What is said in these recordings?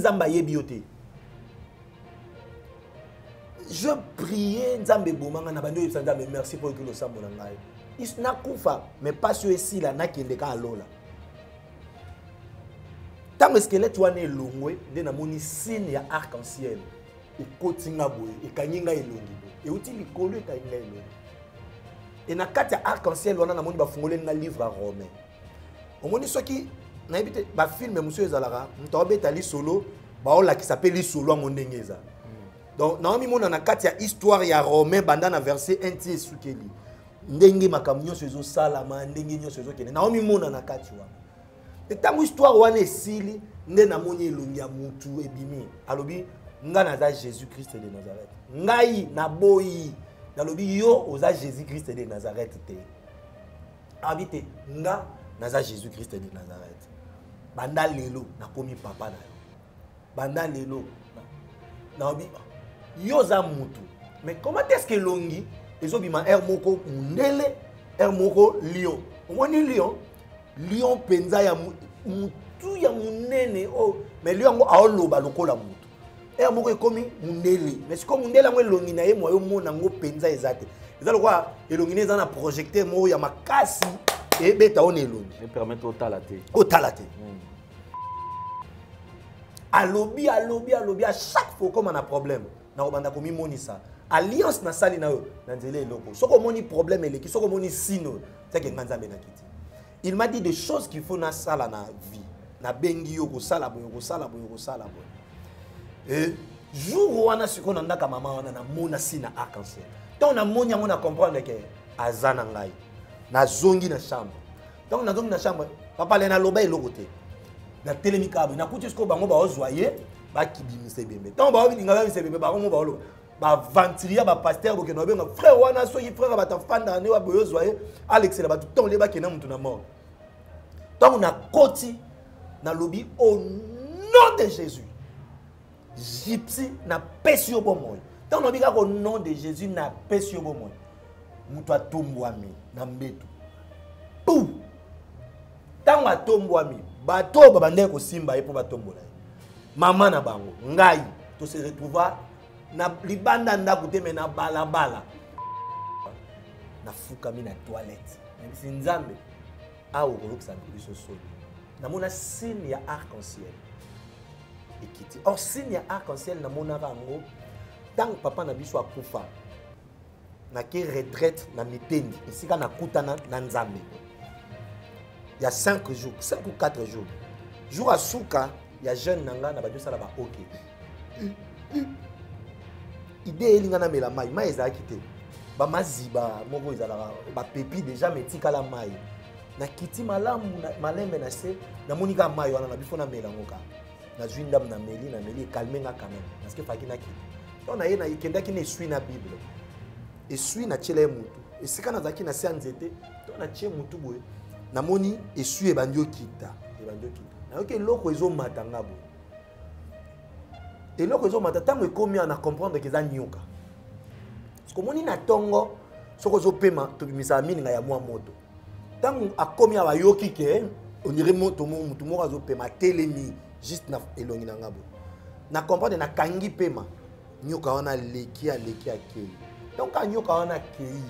nzambe ayebi yo te. Je prie nzambe ebomanga na bandi oyebisa nzambe merci mpo ekili osambo na ngai nakufa me pasi oyo esila nakende ka alola. Ntango eskelete wana elongwe nde namoni signe ya arc en ciel ekoti nga boye ekangi ngai elongi boye. Euti likolo ekangi ngai elongi. E na kati ya arc en ciel wana namoni bafungoleli nga livre ya romain. Omoni soki nayebi te bafilme mosusu ezalaka moto aobeta lisolo baolakisa mpe lisolo yango ndenge eza. Donc naomimona na kati ya histoire ya romain banda na verset 1 ti esukeli. Ndenge makambo nyonso ezosalama ndenge nyonso ezokende. Naomimona na kati wana. Ntango histoire wana esili nde namoni elongi ya mutu ebimi. Alobi nga naza jésus christ de nazareth. Ngai naboyi. Nalobi yo oza jésus christ de nazareth te. Abi te nga naza jésus christ de nazareth banda lelo nakomi papa na yo. Banda lelo na- naobi yo oza mutu. Mais comment est ce que elongi ezobima aire moko mundele aire moko lion. Omoni lion? Lion mpenza ya mutu ya monene oyo mais lion yango aoloba lokola mutu. Aire moko ekomi mundele. Mais sikoyo mundele yango elongi na ye mwa omona yango mpenza eza te. Eza lokola elongi ne eza na projecteur moko ya makasi ebeta oyo na elongi otala te. Otala te alobi alobi alobi a chaque fois okóma na problème nakobanda komimonisa alliance nasali na yo na nzela eloko. Soki omoni problème eleki soki omoni sine oyo. Tiake nga nzambe nakiti il m'a dit des choses qu'il faut nasala na vie. Nabengi yo kosala boye kosala boye kosala boye. E jour wana sikoyo na ndaka mama wana namona si na arc en ciel. Ntango namoni yango na comprendre ke aza na ngai. Nazongi na chambre. Ntango nazongi na chambre papa le naloba eloko te natelemi kaka boye nakuti sikoyo bango baozwa ye bakibimisa ebembe ntango baobilinga babimisa ebembe bango mo baoloba baventuria bapaster bokende babenga frère wana soki frère batafandaka nde baboye ozwa ye alexela bato ntango le bakenda motu na mort. Ntango nakoti nalobi au nom de jésus. Gypsy napesi yo bomoi ntango nabi kaka au nom de jésus napesi yo bomoi moto atombwami na mbeto pu ntango atombwami bato oyo babandaki kosimba ye mpo batombola ye. Mama na bango ngai tose retrouva na libanda ndako te me na balabala. Nafukami na toilette. Nayebisi nzambe awa okolokisa biso soni. Namona signe ya arc en ciel ekiti. Or signe ya arc en ciel namonaka yango ntango papa na biso akufa nake retraite na mitendi esika nakutana na nzambe ya 5 jours 5 ou 4 jours. Jour asuka ya jeune na ngai na bato osala baoke ide elinga namela mai mai ezalaki te. Bamaziba moko ezalaka bapepi deja metikala mai nakiti malamu malembe na se namoni kaka mai wana na bifo namela yango kaka nazwi ndambo nameli nameli ekalme nga quand même. Parce que faki nakiti to na ye ekendaki na eswi na bible. Eswi natiela ye mutu. Esika nazalaki na se ya nzete to natie mutu boye namoni eswi ebandi okita. Ebandi okita. Nayoki eloko ezomata nga boye. Eloko ezomata ntango ekomi awa na comprendre eza nyoka sikomoni na ntongo soki ozopema tobimisaka mininga ya mwa moto. Ntango akomi awa ayoki ke ondire moto mo motu moko azopema atelemi juste na elongi na nga boye. Na comprendre nakangi pema nyoka wana aleki aleki akei donc ka nyoka wana akei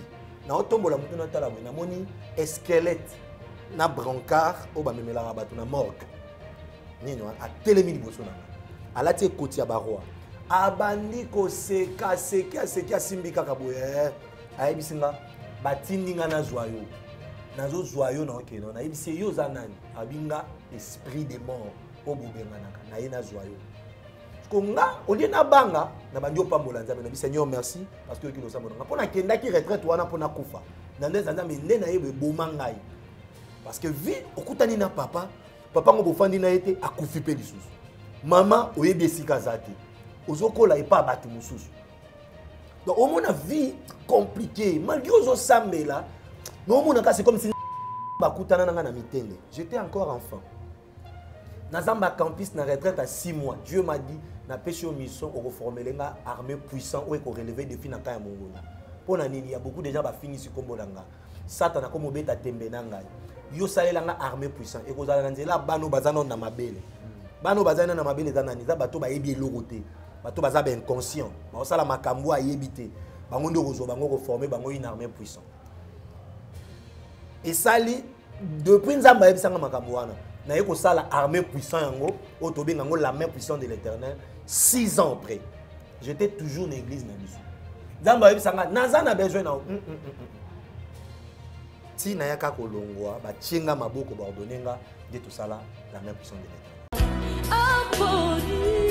naotombola motu natala boye namoni esquelette na brancard oyo bamemelaka bato na morgue. Nini wana atelemi liboso na nga. Alati ekoti ya baroi abandi koseka aseki aseki asimbi kaka boye. Ayebisi nga batindi nga nazwa yo nazozwa yo na okende nayebisi ye yo oza nani? Abinga esprit de mort oyo bobenganaka na ye nazwa yo ko nga olie nabanga na bandi opambola nzambe nabi seigneur merci parce que oyoki losambolanga mpo nakendaki retraite wana mpo nakufa na ndeza nzambe nde na ye eboma ngai parce que vi okutani na papa papa ngo bofandi na ye akufi mpe lisusu. Mama oyebi esika aza te. Ozokola epa bato mosusu. Donc omona vie compliqué malgré ozosambela mais omona kasi comme si bakutana na nga na mitende. J'étais encore enfant. Nazamba campus na retraite à 6 mois. Dieu m'a dit napesi yo mission okoformele nga armée puissant oyo ekoreleve défi na nkai ya mongola mpo na nini? Ya beaucoup déjà bafingisi nkombo na nga satana komi obeta tembe na ngai yo salela nga armée puissant. Ekozala na nzela bano baza nano na mabele. Bana oyo bazali na mabele eza nani eza bato bayebi eloko te. Bato baza bainconscient baosala makambo ayebi te. Bango nde okozwa bango koforme bango une armée puissant esali depuis nzambe ayebisanga makambo wana naye kosala armée puissant yango oyo tobenga yango la main puissante de l'éternel six ans après. J'étais toujours na église na biso. Nzambe ayebisanga naza na besoin na ti nayaka kolongwa batienga maboko baordone nga nde tosala la main puissante de l'éternel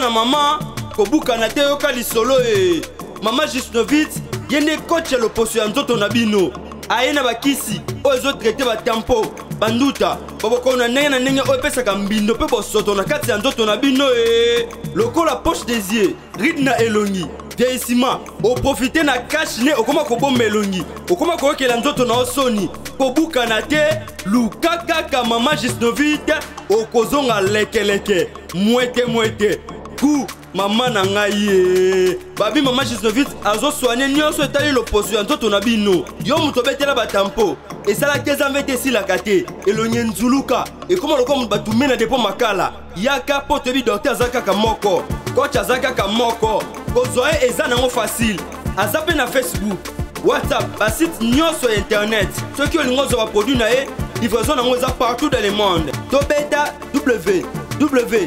mwana mama kobukana te yoka lisolo e. Mama jusnovit ye nde koche ya loposo ya nzoto na bino. Aye na bakisi oyo ezotraite batampo banduta babokolo na ndenge na ndenge oyo epesaka mbindo mpe bosoto na kati ya nzoto na bino e. Lokola poche desier ride na elongi. Vieillissement oprofite na kashe ne okóma kobomba elongi. Okóma koyokela nzoto na yo soni kobukana te luka kaka mama gisnovite okozonga lekeleke. Mwete mwete ku mama na ngai ye. Babi mama gisnovit azoswane nyonso etali loposo ya nzoto na bino. Yo moto obetela batampo esalaki eza mve te esilaka te. Elongi nzuluka ekóma lokola moto batume na depo makala. Yaka mpo toyebi dokter aza kaka moko koch aza kaka moko. Kozwa ye eza nango facile. Aza mpe na facebook whatsapp basite nyonso ya internet. Soki olingi ozwa baproduit na ye livraison nango eza partout dans le monde. Tobeta www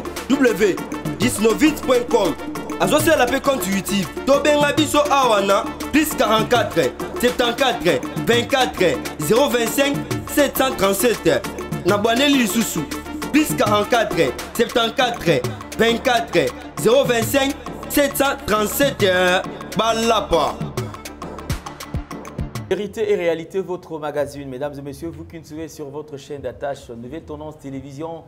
disnovit.com azosala mpe compte youtube tobenga biso awa na plus 44 74 24 025 737 na bwaneli lisusu plus 44 74 24 025 737 balapa. Vérité et réalité, votre magazine. Mesdames et messieurs, vous qui nous suivez sur votre chaîne d'attache Nouvelle Tendance Télévision,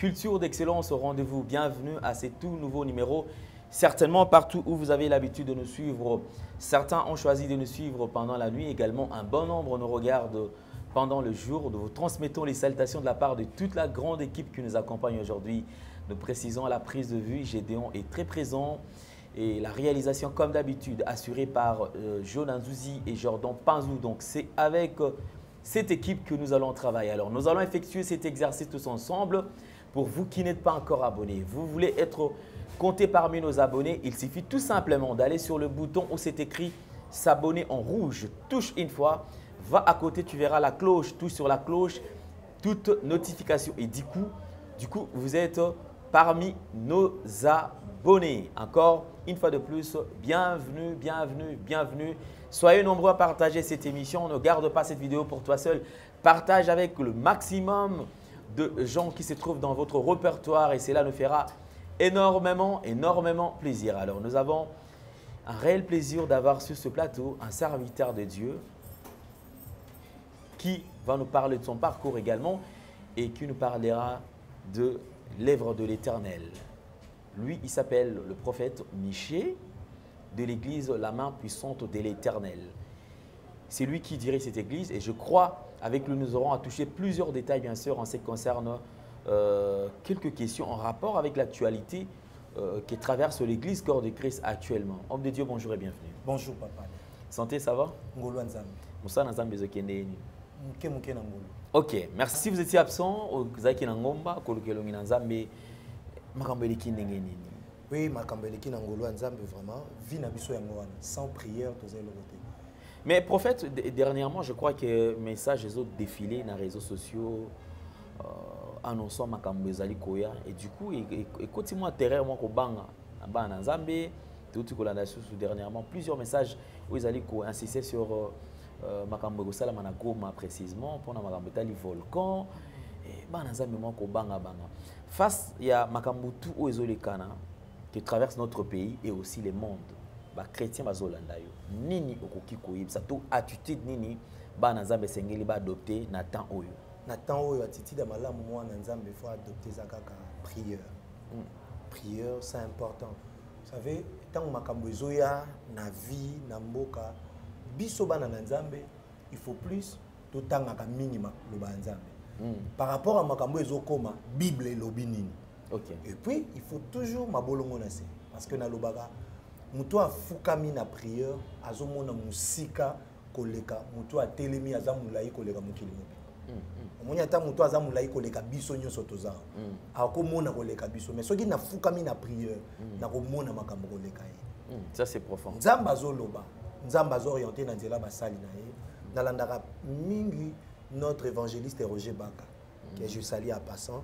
Culture d'excellence au rendez-vous. Bienvenue à ce tout nouveau numéro. Certainement partout où vous avez l'habitude de nous suivre. Certains ont choisi de nous suivre pendant la nuit. Également, un bon nombre nous regarde pendant le jour. Nous vous transmettons les salutations de la part de toute la grande équipe qui nous accompagne aujourd'hui. Nous précisons la prise de vue. Gédéon est très présent. Et la réalisation, comme d'habitude, assurée par euh, Jonan Zouzi et Jordan Panzou. Donc, c'est avec euh, cette équipe que nous allons travailler. Alors, nous allons effectuer cet exercice tous ensemble. Pour vous qui n'êtes pas encore abonné, vous voulez être compté parmi nos abonnés, il suffit tout simplement d'aller sur le bouton où c'est écrit s'abonner en rouge. Touche une fois, va à côté, tu verras la cloche, touche sur la cloche, toute notification. Et du coup, du coup, vous êtes parmi nos abonnés. Encore une fois de plus, bienvenue, bienvenue, bienvenue. Soyez nombreux à partager cette émission. Ne garde pas cette vidéo pour toi seul. Partage avec le maximum de gens qui se trouvent dans votre répertoire et cela nous fera énormément, énormément plaisir. Alors nous avons un réel plaisir d'avoir sur ce plateau un serviteur de Dieu qui va nous parler de son parcours également et qui nous parlera de l'œuvre de l'Éternel. Lui, il s'appelle le prophète Miché de l'église La main puissante de l'Éternel. C'est lui qui dirige cette église et je crois avec lui, nous aurons à toucher plusieurs détails, bien sûr, en ce qui concerne euh, quelques questions en rapport avec l'actualité euh, qui traverse l'Église Corps de Christ actuellement. Homme de Dieu, bonjour et bienvenue. bonjour papa Santé, ça va? Moussa Nzambe ezokende yeni? moke moke na ngolo Ok, merci. Si vous étiez absent, ozalaki na ngomba kolukelongi na Nzambe makambo eleki ndenge nini? Oui makambo eleki na ngolo ya nzambe vraiment vie na wana sans prière toza eloko te Mais prophète, dernièrement, je crois que message les autres défilé dans les réseaux sociaux euh, annonçant makambo ezali koya. Et du coup mwa terrain moko banga bana na nzambe touti kolanda lisusu dernièrement plusieurs messages oyo ezali koinsiste sur euh, euh, makambo ekosalama na goma précisément mpona makambo etali volcan. Bana na nzambe moko banga banga face ya makambo tu oyo ezolekana qui traverse notre pays et aussi le monde bakretien bazolanda yo nini okoki koyebisa? To attitude nini bana nzambe esengeli baadopte na temps oyo? Na temps oyo attitude ya malamu mwana nzambe fo adopte eza kaka prière prière c'est important. Vous savez ntango makambo ezoya na vie na mboka biso bana na nzambe il faut plus totangaka mingi maloba ya nzambe. Par rapport à makambo ezokoma bible elobi nini? Ok. Et puis il faut toujours mabolongo na se parce que nalobaka moto afukami na prière azomona mosika koleka. Moto atelemi aza molai koleka mokili mobimba omoni ata moto aza molai koleka biso nyonso toza. Akomona koleka biso. Mais soki nafukami na prière nakomona makambo koleka ye. Ça c'est profond. Nzambe azoloba. Nzambe azooriente na nzela basali na ye. Nalandaka mingi notre évangéliste roger baka que je sali en passant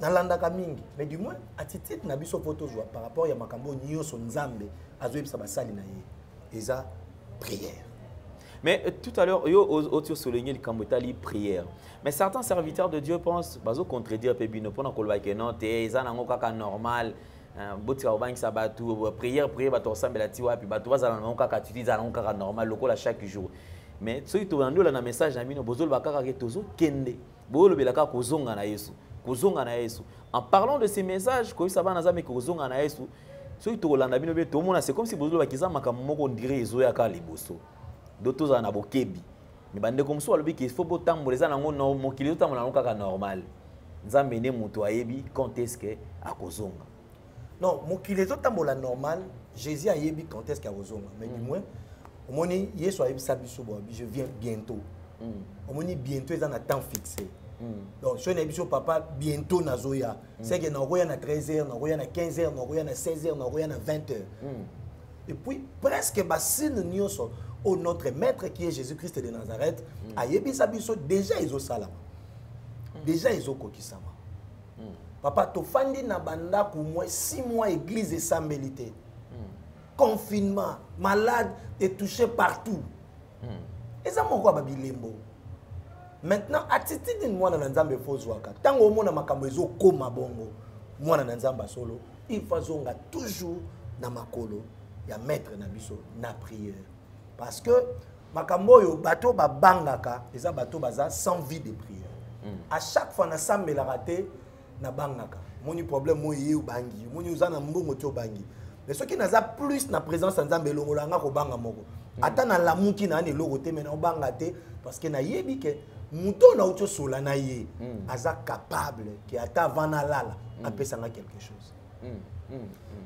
nalandaka mingi mais du moins attitude na biso mpo tozwa par rapport ya makambo nyonso nzambe azoyebisa basali na ye eza prière Mais euh, tout à l'heure, yo autre souligné le Kambotali prière. Mais certains serviteurs de Dieu pensent, bazo contredire pebino pendant qu'on va que non, t'es ça nango kaka normal. Boti au bank sabatu, prière prière bato ensemble la tiwa puis bato baza nango kaka tu dis nango kaka normal chaque jour. Mais ceux qui ont na message kozonga na Yesu. Kozonga na Yesu. En parlant de ces messages, ko ça va na zame kozonga na Yesu. soki tokolanda bino mpe tomona c'est comme si bozoloba kiza makambo moko ndire ezoyaka liboso. Do tozala na bokebi. Me bandeko mosusu balobi ke faut botambola eza nango mokili ezotambola nango kaka normal. Nzambe nde moto ayebi quand est ce que akozonga. Non mokili ezotambola normal jésus ayebi quand est ce que akozonga mais du moins omoni yesu ayebisa biso je viens bientôt. Omoni bientôt eza na temps fixé donc soki nayebi biso papa bientôt nazoya seke nakoya na 13 heures nakoya na 15 heures nakoya na 16 heures nakoya na 20 heures. Et puis presque basine nyonso oyo notre maître qui est jésus christ de nazareth ayebisa biso déjà ezosalama déjà ezokokisama papa tofandi na bandako mwa 6 mois église esambeli te confinement malade etouché partout. Eza moko ya babilembo maintenant attitude mwana na nzambe efozwaka ntango omona makambo ezokóma bongo. Mwana na nzambe asolo il faut azonga toujours na makolo ya maître na biso na prière. Parce que makambo oyo bato babangaka eza bato baza sans vie de prière. À chaque fois nasambelaka te nabangaka moni problème oyo ye obangi. Moni oza na mbongo te obangi. Mais soki naza plus na présence ya nzambe elongolanga kobanga moko. Ata nalamuki na ana eloko te me naobanga te parce que nayebi ke moto oyo nauti osola na ye aza capable ke ata avant nalala apesanga quelque chose.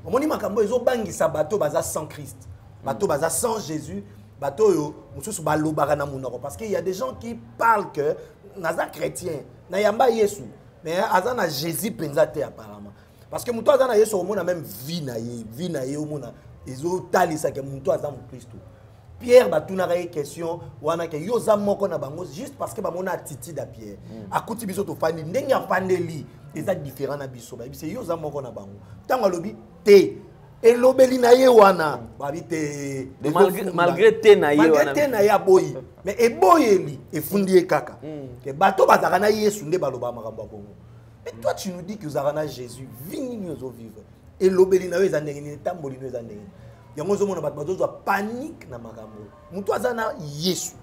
Omoni makambo oyo ezobangisa bato baza sans christ. Bato baza sans jésus. Bato oyo mosusu balobaka na monoko. Parce que y a des gens qui parlent que naza chrétien nayamba yesu mais aza na jésus mpenza te apparemment. Parce que moto aza na yesu omona même vie na ye vie na ye omona ezotalisa ke moto aza mokristo pierre batunaka ye question wana ke yo oza moko na bango juste parce que bamona attitude ya pierre. Akuti biso tofandi ndenge afandeli eza différent na biso. Bayebi se yo oza moko na bango. Ntango alobi te elobeli na ye wana babi te malgré- te na ye aboyi. Mais eboyeli efundi ye kaka. Ke bato bazalaka na yesu nde balobaka makambo ya bongo. Et toi tu nous dis que ozalaka na jésus vi nini ozovivre elobeli na yo eza ndenge nini? Etamboli no eza ndenge nini? Yango ozomona bato bazozwa panike na makambo. Motu aza na yesu.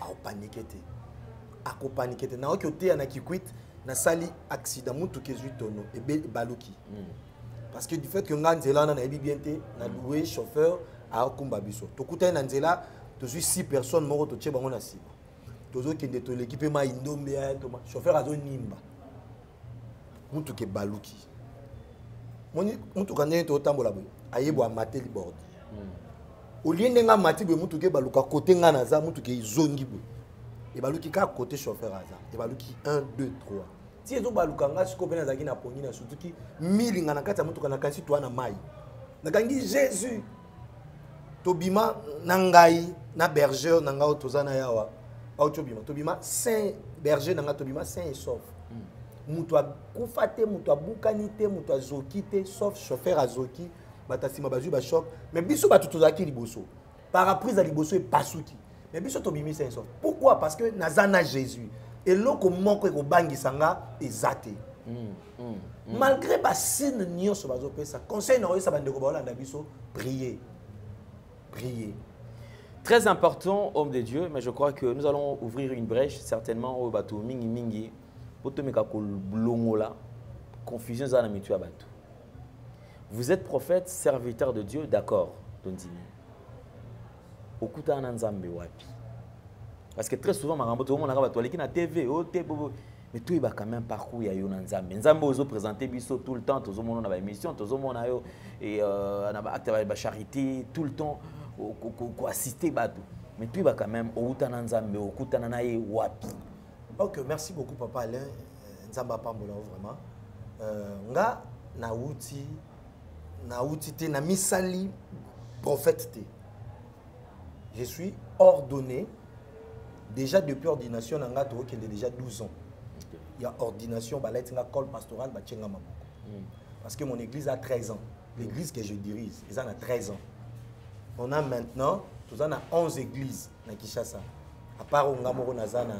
Akopanike te. Akopanike te. Naoki oteya na kikwit nasali accident. Mutuka ezwi tono ebaluki. Parce que du fait que nga nzela wana nayebi bien te nalouwe chauffeur akumba biso. Tokutani na nzela tozwi 6 personnes moko totie bango na nsima. Tozokende toleki mpe mai ndombe ya chauffeur azonimba. Mutuka ebaluki. Moni mutuka ndenge totambola boye? Ayebwa amate liborde. Olie ndenge amati boye mutuka ebaluka kote nga naza mutuka ezongi boye. Ebaluki kaka kote chauffeur aza. Ebaluki 1 2 3 ti ezobaluka nga sikoyo mpe nazalaki na pongi na sutuki milinga na kati ya mutuka nakanisi toa na mai nakangi jésus. Tobima na ngai na berger na ngai oyo toza na yawa auti obima tobima saint berger na ngai tobima saint et sauf. Moto akufa te moto abukani te moto azoki te sauf chauffeur azoki bato nsima bazwi bashok mais biso bato tozalaki liboso. Paraprise ya liboso epasuki mais biso tobimi saint et sauf pourquoi? Parce que naza na jésus. Eloko moko ekobangisa nga eza te. Malgré basine nyonso bazopesa conseil na oyesa bandeko baolanda biso prier. Prier. Très important, homme de Dieu, mais je crois que nous allons ouvrir une brèche certainement au bateau mingi mingi pour te mettre là confusion na mitu ya bateau. Vous êtes prophète, serviteur de Dieu, d'accord, Dondimi. Okuta na nzambe wapi? Parce que très souvent makambo to mona bato aleki na TV, o te bobo mais tout va quand même parcours ya yo na nzambe. Nzambe ozo présenter biso tout le temps, tozo mona na ba émission, tozo mona yo et euh na ba acte ba charité tout le temps ko assister bato. Mais tout va quand même outa na nzambe, okutana na ye wapi? Ok, merci beaucoup papa Alain. Euh, nzamba pambola vraiment. Euh, nga nauti nauti te na misali prophète te. Je suis ordonné déjà depuis ordination na nga déjà 12 ans. Il y a ordination balati nga col pastoral maboko. Parce que mon église a 13 ans. L'église que je dirige, ils en a 13 ans. On a maintenant, tous en a 11 églises na Kinshasa. À part nga moko naza na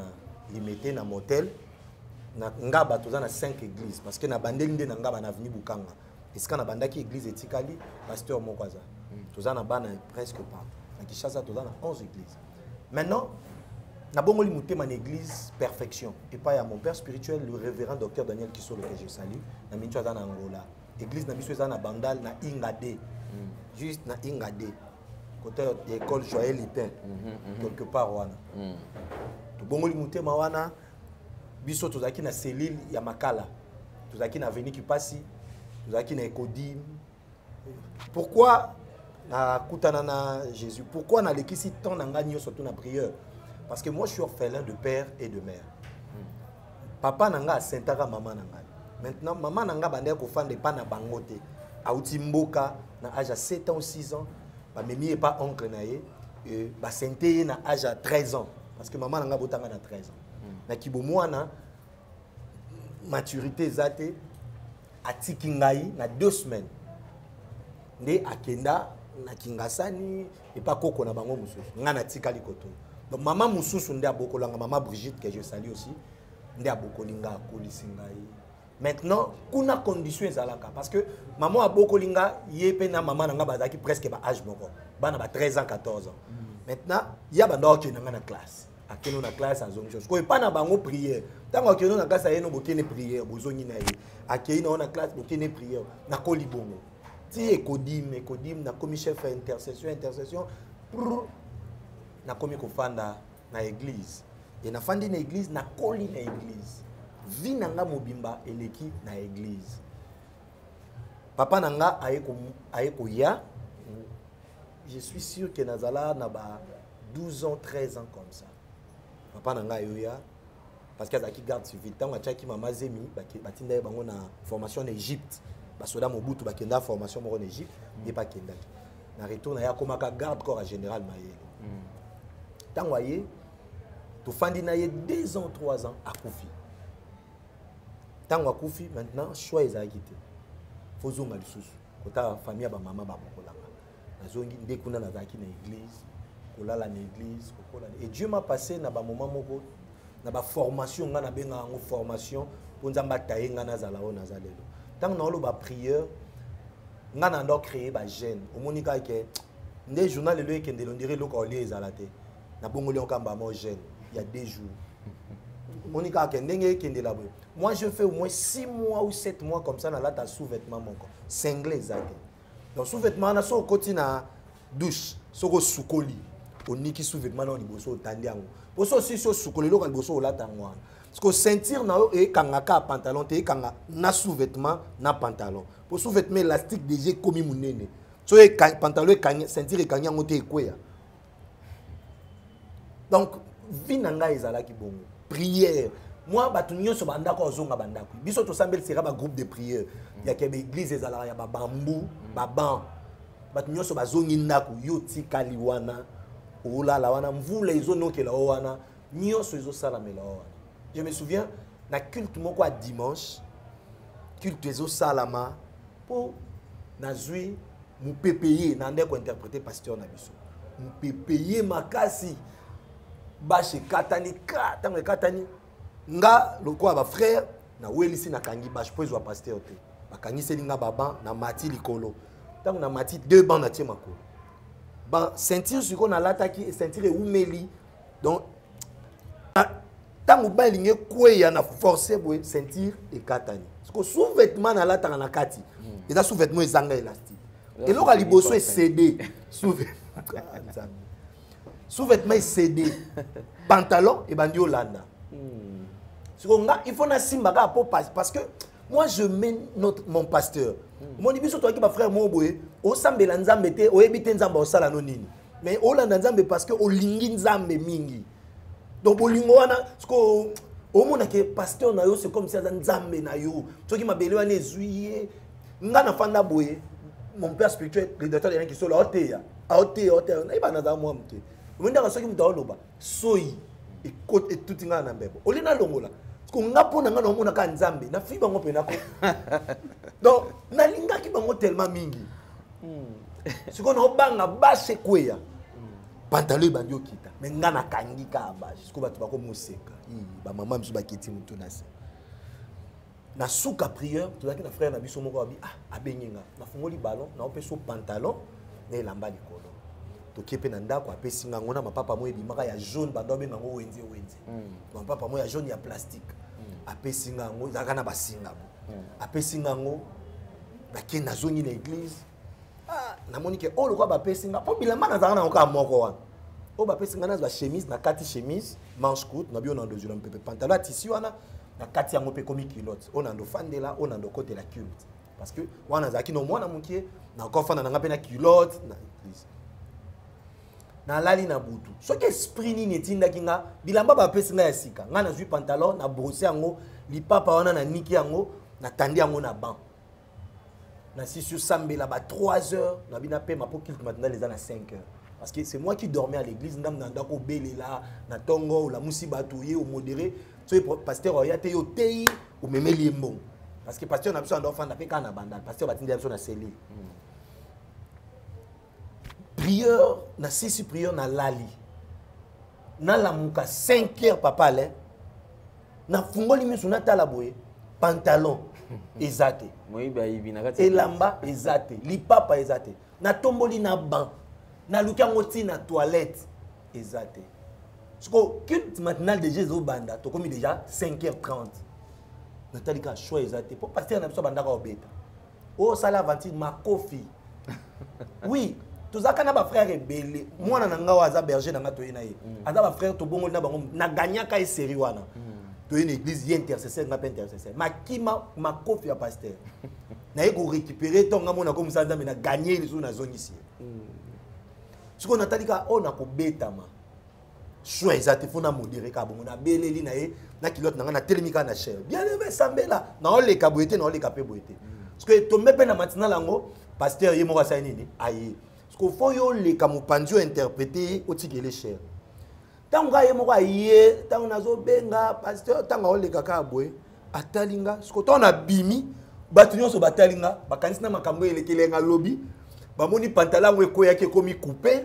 limité na motel, toza na 5 églises parce que na bandeli nde na ngaba na Bukanga. Esika na bandaki église etikali pasteur moko aza. Toza na bana presque pas. Na Kinshasa toza na 11 églises. Maintenant, nabongoli motema na église perfection. Epai ya mon père spirituel le révérend docteur daniel kisolo que je salue. Na mintu aza na angola. Église na biso eza na bandal na inga d juste na inga d côté école joyel lipin quelque part wana. Tobongoli motema wana biso tozalaki na selile ya makala. Tozalaki na aveni kipasi tozalaki na ekodim pourquoi nakutana na jésus? Pourquoi nalekisi temps na ngai nyonso to na prière? Parce que moi je suis orphelin de père et de mère. Papa na ngai asentaka mama na ngai. Maintenant mama na ngai bandaki kofanda epa na bango te. Auti mboka na age ya 7 ans ou 6 ans bamemi epa oncle na ye basente ye na age ya 13 ans. Parce que mama na ngai botanga na 13 ans. Na kibomo wana maturité eza te atiki ngai na deux semaines. Nde akenda na kingasani epa koko na bango mosusu. Ngai natikali kotoyo donc mama mosusu nde abokolanga mama brigitte que je sali aussi nde abokoli nga akolisi ngai. Maintenant kuna condition ezalaka parce que mama abokoli nga ye mpe na mama na nga bazalaki presque ba age moko. Bana ba 13 ans 14 ans. Maintenant ya banda okende nga na classe akende na classe azongi chose koyo epa na bango prière ntango akende na classe ayeno bokende prière bozongi na ye. Akei na classe bokende prière nakoli bongo. Ti ekodim ekodim nakomi chef intercession intercession prr, nakomi kofanda na église e nafandi na église nakoli na église vi na nga mobimba eleki na église papa na nga aye koya. Je suis sûr ke nazala na ba 12 ans 13 ans comme ça papa na nga ayoya parce que azalaki garde civil ntango atiaki mama zemi batinda ye bango na formation na égypte. Basoda mobutu bakenda formation moko na égypte ye mpe akendaki na retour na ye akomaka garde corps ya général mayele ntango aye tofandi na ye 2 ans 3 ans akufi. Ntango akufi maintenant choix ezalaki te. Fozonga lisusu. Kotala famille ya bamama babokolanga nazongi nde kuna nazalaki na église kolala na église et dieu m'a passé na bamoment moko na yango formation na ndo ke nde journal lelo ekendele ondire eloko olie ezala te. Nabongoli okamba mo jeune il y a deux jours. Omoni kaka ndenge ekendela boye. Moi je fais au moins 6 mois ou 7 mois comme ça nalata sous-vêtement donc sous-vêtement soki okoti douche osukoli oniki sous-vêtement na yo liboso otandi yango po so osisi osukoli eloko ya liboso olata yango wana parce que ceinture na yo ekangaka ya pantalon te ekanga na sous-vêtement na pantalon. Po sous-vêtement élastique déjà ekomi monene so pantalon ceinture ekangi yango te ekweya donc vi na ngai ezalaki bongo prière. Mwa bato nyonso bandako ozonga bandako biso tosambelisaka bagroupe de prière yake baeglise ezalaka ya babambu baban. Bato nyonso bazongi ndako yo tikali wana olala wana mvula ezonokela o wana nyonso ezosalamela o wana. Je me souviens na culte moko ya dimanche culte ezosalama mpo nazwi mopepe ye na nde kointerprete pasteur na biso. Mopepe ye makasi bashe ekatani ka ntango ekatani nga lokola bafrère nawelisi nakangi bashe mpo ezwa paster te. Bakangiseli nga baban na mati likolo. Ntango na mati deux ban natie makolo baceinture sikoyo nalataki ceinture ewumeli donc ntango ba elingi ekweya na force boye ceinture ekatani siko sous vêtement nalataka na kati. Eza sous vêtement ezanga élastique Eza eloko ya liboso esede sous Ah, sous vêtement esede pantalon ebandi olanda siko nga il faut nasimba kaka po parce que moi je mets notre, mon pasteur omoni biso toyaki bafrère moko boye osambela nzambe te oyebi te nzambe osala no nini. Mais olanda nzambe parce que olingi nzambe mingi. Donc bolingo wana siko omonake pasteur na yo c'est comme si aza nzambe na yo. Soki mabele wana ezwi ye nga nafanda boye mon père spirituel rédacteur yanaki solo aoteya aoteya aoteya nayeba naza mwa mote omondaka soki moto aoloba eko- etuti ngai na mbebo. Oli nalongola ko nga mpo na ngai naomonaka nzambe nafi bango mpe nako. Donc nalingaki bango tellement mingi. Sikoyo naobanga bashe kweya pantalo ebandi okita. Me nga nakangi kaka bashe sikoyo bato bakomoseka. Bamama misu bakiti motu na se. Na suka prière tozalaki na frère na biso moko abi ah abengi nga. Nafungoli ballon naopesa pantalon na elamba likolo. Tokie mpe na ndako apesi nga ngo na mapapa mo ebimaka ya jaune bando abenga ngo wenze wenze. Mapapa mo ya jaune ya plastique apesi nga ngo ezalaka na basinga bo apesi nga ngo nake nazongi na église. Ah, namoni ke oyo lokwa bapesi nga mpo bilamba nazalaka nango kaka moko wana. Oyo bapesi nga nazwa chemise na kati chemise manche courte na bio nando zula mpepe. Pantalon ya tisi wana na kati yango mpe komi kilote oyo nando fandela oyo nando kotela culte. Parce que wana nazalaki na mwana mokie nakofanda nanga mpe na culotte na église nalali na butu. Soki esprit nini etindaki nga bilamba bapesi nga ya sika. Ngai nazwi pantalon na brose yango lipapa wana naniki yango natandi yango na banc. Nasisi osambela ba 3 heures nabina pema mpo kilte matinal eza na 5 heures. Parce que c'est moi qui dormais à l'église ndambo na ndako obelela na ntongo olamusi bato ye omodere soki paster oya te ye oteyi omemeli ye mbongo. Parce que paster na biso anda ofanda mpe kaka na bandala paster batindela biso na selile prieur nasisi prieur nalali nalamuka 5 heures papa ale nafungoli miso natala boye pantalon eza te na elamba eza te lipapa eza te natomboli na ban. Naluki yango ntina toilette eza te siko culte matinal déjà ezobanda tokomi déjà 5 h 30 natali kaka choix eza te mpo paster na biso abandaka kobeta osala aventure makofi oui tozalaka na bafrère ebele. Mwana na ngai oyo aza berger na ngai toye na ye. Aza bafrère tobongoli na bango. Naganyaka eseri wana. Toye na église ye intercesseur nga mpe intercesseur. Makima makofi ya paster naye korécupere ntonga mona komisa nzambe na ganye lisusu nazongisi ye. Sikoyo natali kaka oyo nakobetama. Choix eza te fo na modere kaka bongo. Nabeleli na ye na kilote na ngai natelemi kaka na chere bien eve esambela naoleka boye te naoleka mpe boye te. Parceke tombe mpe na matinal yango paster ye moko asali nini? Aye parceke fo yo oleka mopanzi oyo interprete ye otikele chere ntango ngai ye moko aye ntango nazobenga paster ntango aoleka kaka boye atali bamoni pantala coupe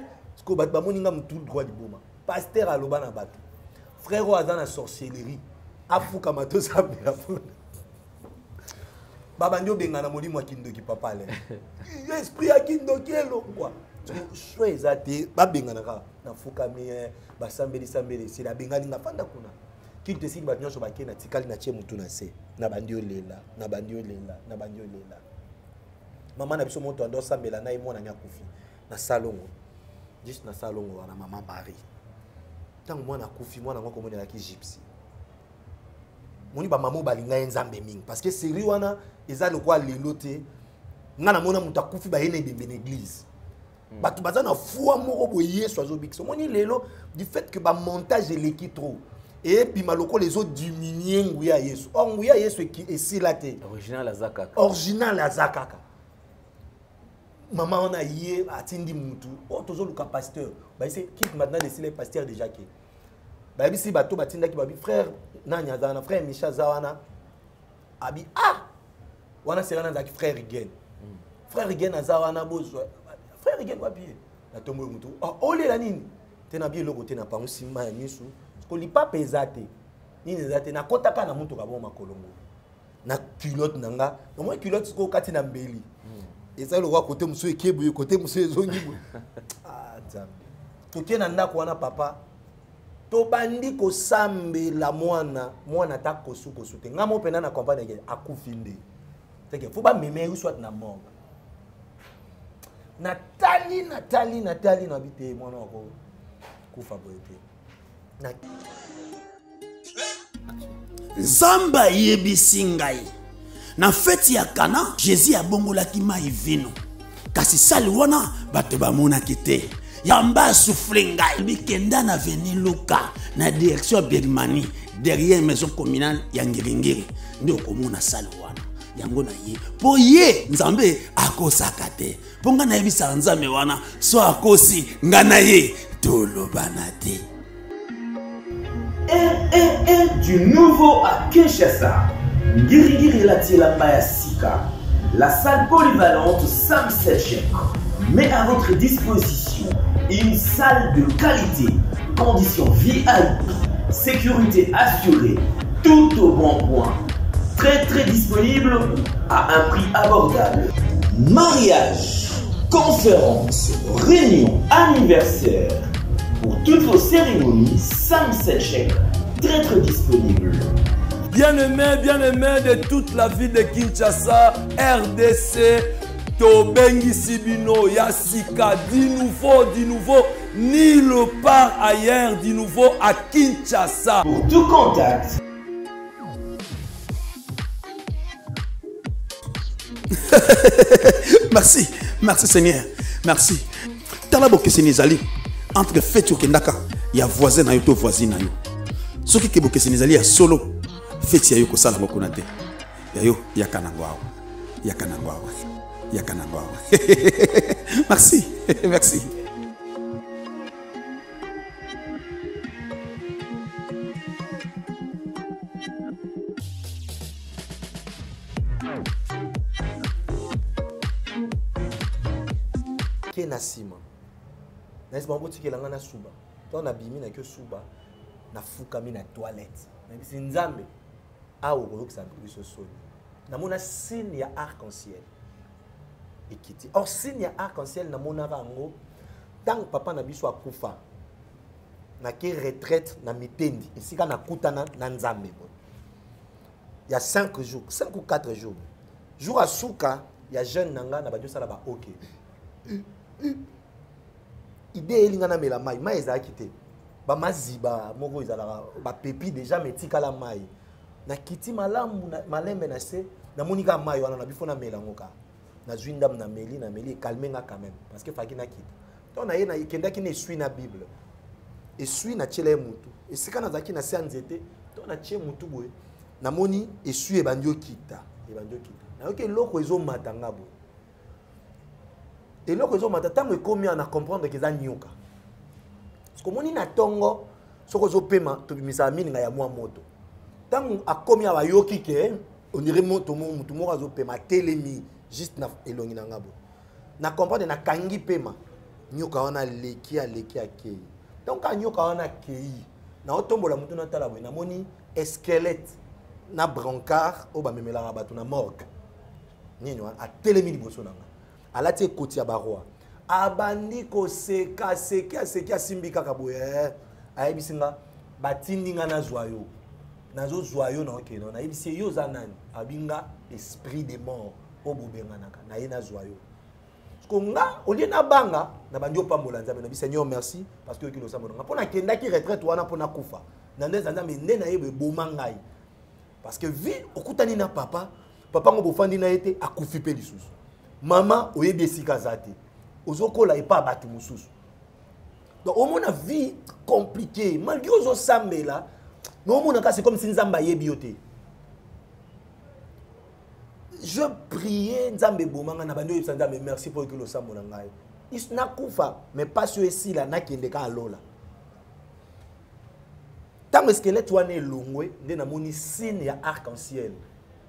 nga droit liboma paster aloba na frère na sorcellerie babandi obengana molimo ya kindoki papa ale esprit ya kindoki elongwa. Shwa eza te babengana kaka nafukami basambelisambeli esili abengani nga fanda kuna. Kilte esili bato nyonso bakei natikali natie motu na se. Na bandi olela na bandi olela na bandi olela mama na biso moto ande osambela na ye mwanani akufi na salongo juste na salongo wana mama marie. Ntango mwana akufi mwana ngo komoni alaki gypsy. Moni bamama oyo balinga ye nzambe mingi. Parce que seri wana eza lokola lelo te. Nga namona moto akufi baye na ebembe na église bato baza na fwa moko boye yesu azobikisa omoni lelo du fait que bamontage eleki trop. Eyebima lokola ezodiminue nguya ya yesu. Or nguya ya yesu eki- esila te. Original aza kaka. Mama wana ye atindi mutu. Oyo tozoluka pasteur. Bayise kit maintenant desila pasteur déjà ke. Bayebisi bato batindaki babi frère nani aza wana? Frère micha aza wana? Abi ah wana sera wana azalaki frère igen frère igen aza wana bozwa. Frère igen wapi? Ye natombo oyo mutu ah, olela nini? Te na bi eloko te na pango nsima ya misu. Ko lipapa eza te. Nini eza te? Nakɔtaka na motuka bongo makolongo. Na culotte na nga. Namoni culotte sikoyo okati na mbeli. Eza lokwa kote mosusu ekeboye kote mosusu ezongi boye. Ah, nzambe. Toke na ndako wana papa tobandi kosambela mwana. Mwana ata kosukosu te. Ngai mo mpena na campagne eke akufi nde teke fo bameme ye soit na morgue natali natali natali nabi te mwana wako kufa boye te. Na- nzambe ayebisi ngai. Na feti ya kana jésus abongolaki mai vino. Kasi sali wana bato bamonaki te. Yamba asufle ngai. Bikenda na veni luka na direction ya birmanie. Derrière maison communale ya ngiringiri nde okomona sali wana yango na ye mpo ye nzambe akosaka te mpo ngai nayebisaka nzambe wana so akosi ngai na ye tolobana te du nouveau à Kinshasa. Ngirigiri Latielamba Sika. La salle polyvalente Sam Selchek met à votre disposition une salle de qualité, conditions VIP, sécurité assurée, tout au bon point. Très très disponible à un prix abordable. Mariage, conférence, réunion, anniversaire. Pour toutes vos cérémonies, Sam Selchek, très très disponible. Bien-aimés, bien-aimés de toute la ville de Kinshasa, RDC, Tobengisi Bino, Yassika, du nouveau, du nouveau, nulle part ailleurs, du nouveau à Kinshasa. Pour tout contact, merci merci seigneur merci. Tala bokeseni ezali entre feti okendaka ya voisin na yo. To voisine na yo soki ke bokeseni ezali ya solo feti ya yo kosala ngo kuna ya yo yaka nango awa yaka nango merci merci na nsima na nsima botikela ngai na suba to nabimi nake suba na toilette. Nayebisi nzambe. Soni namona signe ya arc en ciel ekiti or signe ya arc en ciel namonaka yango ntango papa na biso akufa retraite na mitendi esika nakutana na nzambe boye ya 5 jours 5 ou 4 jours. Jour asuka ya jeune na ngai na bato osala baoke ide elinga namela mai mai ezalaki te. Bamaziba moko ezalaka bapepi deja me etikala mai nakiti malamu malembe na se namoni kaka mai wana na bifo namela yango kaka. Nazwi ndambu nameli nameli ekalme nga quand même parce que faki nakita to na ye ekendaki na esui na bible. Esui natiela ye mutu. Esika nazalaki na se ya nzete to natie mutu boye namoni esui ebandi okita ebandi okita nayoki eloko ezomata nga boye eloko ezomata ntango ekomi awa na comprendre ke eza nyoka. Soki omoni na ntongo soki ozopema tobimisaka mininga ya mwa moto. Ntango akomi awa ayoki ke ondire moto mo- motu moko azopema atelemi juste na elongi na nga boye na comprendre nakangi pema. Nyoka wana aleki aleki akei donc ka nyoka wana akei naotombola motu natala boye namoni esquelette na brancard oyo bamemelaka bato na morgue. Nini wana? Atelemi liboso na nga alati ekoti ya baroi. Abandi koseka aseki asimbi kaka boye eh, ayebisi nga batindi nga nazwa yo nazozwa yo naokende wana nayebisi ye yo oza nani? Abinga esprit de mort oyo bobenganaka na ye nazwa yo ko nga olie nabanga na bandi opambola nzambe nabi seigneur merci parce que oyoki losambo nanga mpo nakendaki retraite wana mpo nakufa na nde nzambe nde na ye eboma ngai. Parce que vi okutani na papa papa ngo bofandi na ye te akufi mpe lisusu mama oyebi esika aza te. Ozokola epa ya bato mosusu. Donc omona vie compliqué malgré ozosambela mais omona kasi comme si nzambe ayebi yo te. Je prie nzambe ebomanga na bandi oyebisa nzambe merci mpo oyoki losambo na ngai. Nakufa mais pasi oyo esila nakende ka alola. Ntango eskelete wana elongwe nde namoni signe ya arc en ciel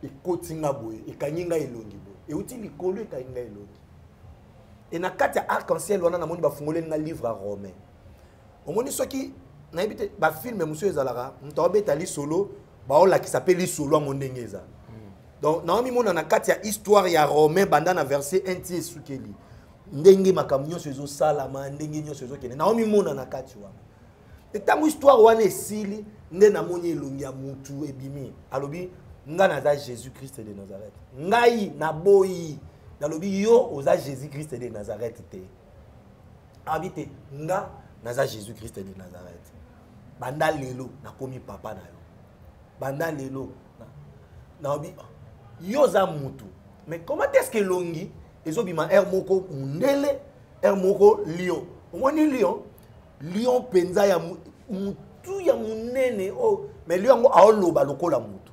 ekoti nga boye ekangi ngai elongi euti likolo ekangi ngai elongi e na kati ya arc en ciel wana namoni bafungoleli nga livre ya romain. Omoni soki nayebi te bafilme mosusu ezalaka moto aobeta lisolo baolakisa mpe lisolo yango ndenge eza. Donc naomimona na kati ya histoire ya romain banda na verset 1 ti esukeli ndenge makambo nyonso ezosalama ndenge nyonso ezokende. Naomimona na kati wana. Ntango histoire wana esili nde namoni elongi ya mutu ebimi. Alobi nga naza jésus christ de nazareth. Ngai naboyi. Nalobi yo oza jésus christ de nazareth te. Abi te nga naza jésus christ de nazareth. Banda lelo nakomi papa na yo. Banda lelo na- naobi yo oza mutu. Mais comment est ce que elongi ezobima aire moko mundele aire moko lion. Omoni lion? Lion mpenza ya mu- mutu ya monene oyo mais lion lokola mutu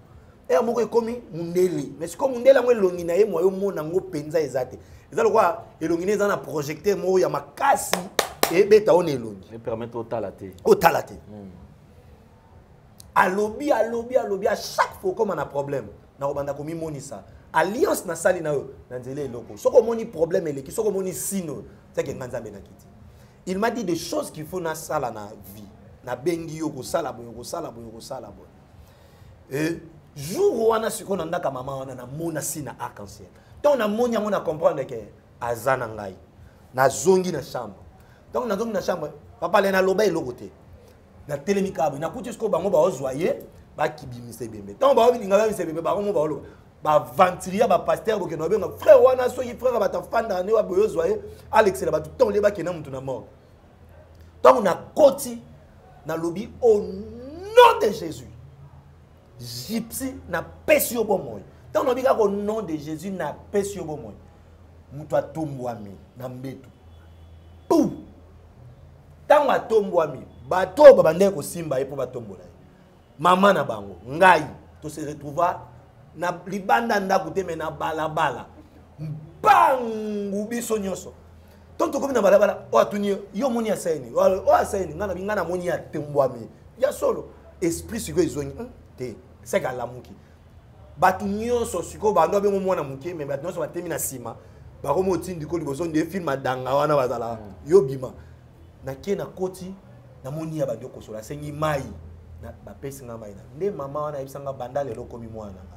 aire moko ekomi mundele. Mais sikoyo mundele yango elongi na ye mwa yomona yango mpenza eza te. Eza lokola elongi ne eza na projecteur moko ya makasi ebeta na elongi. Me permettre otala te. otala te. Alobi alobi alobi a chaque fois okóma na problème nakobanda komimonisa. Alliance nasali na yo na nzela eloko. Soki omoni problème eleki soki omoni sino oyo. Tiake nga nzambe nakiti il m'a dit des choses qu'il faut nasala na vie. Nabengi yo kosala boye kosala boye kosala boye jour wana sikoyo na ndaka mama wana namona si na arc en ciel ntango namoni yango na comprendre ke aza na ngai nazongi na chambre. Ntango nazongi na chambre papa le naloba eloko te natelemi kaka boye nakuti sikoyo bango baozwa ye bakibimisa ebembe ntango baolinga babimisa ebembe bango mo baoloba baventuria bapaster bokende babenga frère wana soki frère batafandaka nde waboye ozwa ye alexela bato ntango le bakenda motu na mort. Ntango nakoti nalobi au nom de jésus gypsy napesi yo bomoi ntango nabi kaka nom de jésus napesi yo bomoi moto atombwami na mbeto pu ntango atombwami bato oyo babandaki kosimba ye mpo batombola ye mama na bango ngai tose retrouva na libanda ndako te me na balabala mbangu biso nyonso. To tokomi na balabala oyo atuni yo omoni asaini oyo asaini ngai nabi ngai namoni atembwami ya solo. Esprit sikoyo ezongi "Hmm, te. Seke alamuki bato nyonso sikoyo bando abengo mwana moke me bato nyonso batemi na nsima bakomi otindiko liboso nde filme adanga wana bazalaka yo bima. Nakie nakoti namoni ya bandi kosola asengi mai na- bapesi nga mai na. Nde mama wana ayebisanga banda lelo okomi mwana na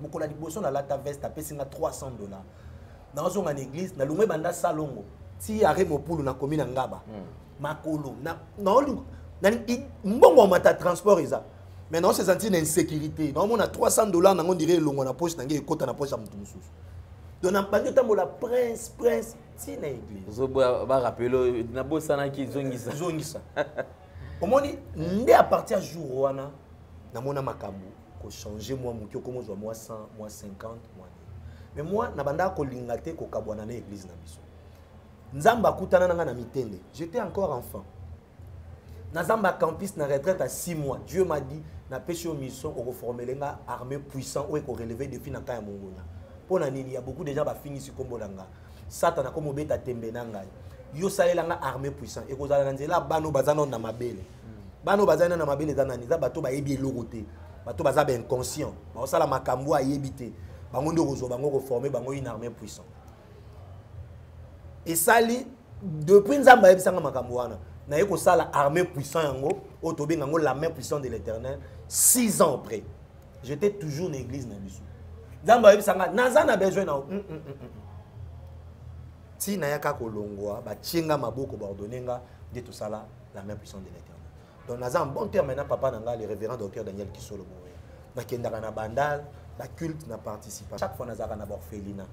ya liboso nalata veste apesi nga 300 dollar nazonga na église nalongwe banda salongo. Ti are mopulu nakomi na ngaba. Makolo na- nani- i- mbongo ya mata transport eza mais naose sentir na insécurité. Naomona 300 dollar nango ndire elongo na poche nange ekota na poche ya motu mosusu. Donc nabandi otambola prince prince ti na église. Ozoboya barapele nabosanaki ezongisa. Zongisa omoni nde a partir ya jour wana namona makambo kochange mwa moke okomozwa mwa 100 mwa 50 mwa mais moi nabandaka kolinga te kokabwana na église na biso. Nzambe akutana na ngai na mitende. J'étais encore enfant. Ya campus na retraite à 6 mois. Dieu m'a dit napesi yo mission okoformele nga armée puissant oyo ekoreleve défi na nkai ya mongola mpo na nini ya beaucoup déjà bafingisi nkombo na nga satana komi obeta tembe na ngai yo salela nga armée puissant. Ekozala na nzela bana oyo baza nano na mabele. Bana oyo baza nano na mabele eza nani eza bato bayebi eloko te bato baza bainconscient baosala makambo ayebi te bango nde okozwa bango koforme bango une armée puissant esali depuis nzambe ayebisanga makambo wana naye kosala armée puissant yango oyo tobenga yango la main puissante de l'éternel six ans après j'étais toujours na église na biso na besoin na ti nayaka kolongwa batienga maboko baordonne nga nde tosala la main puissante de l'éternel. Donc naza en bon terme maintenant papa na nga le révérend docteur daniel kisolo boye nakendaka na bandal na culte na participa chaque fois nazalaka na baorphelina